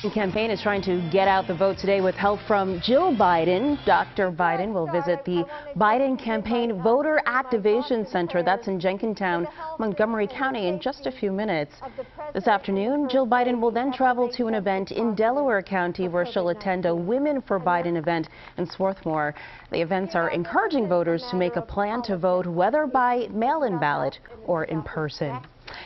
The campaign is trying to get out the vote today with help from Jill Biden. Dr. Biden will visit the Biden Campaign Voter Activation Center. That's in Jenkintown, Montgomery County in just a few minutes. This afternoon, Jill Biden will then travel to an event in Delaware County where she'll attend a Women for Biden event in Swarthmore. The events are encouraging voters to make a plan to vote whether by mail-in ballot or in person.